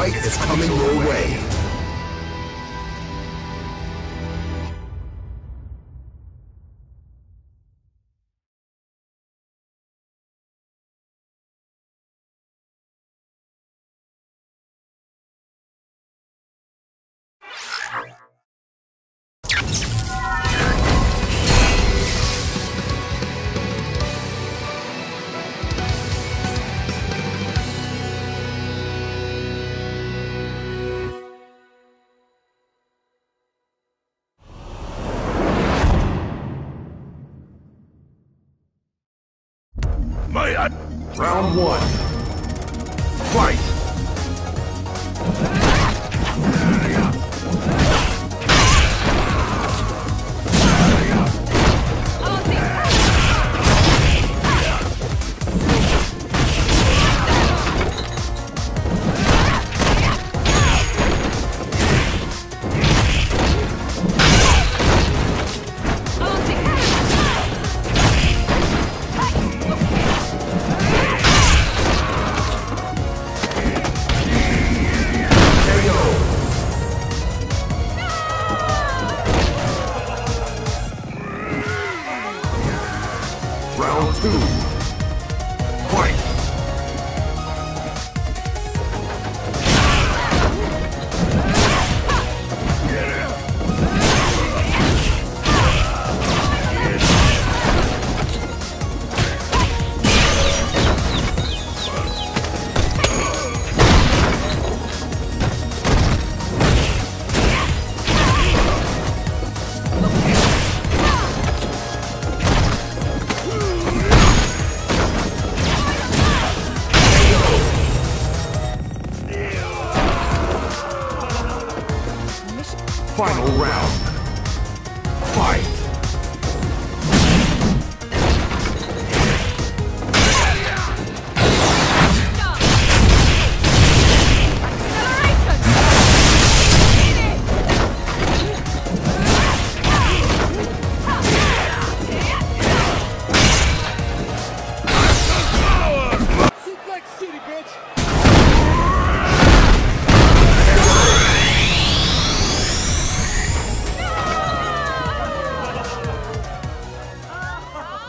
fight is coming your way. Round one. Fight! Round two. Final round.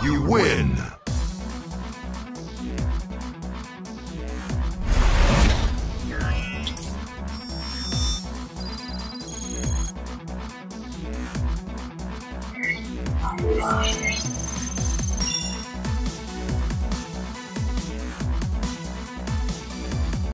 You win!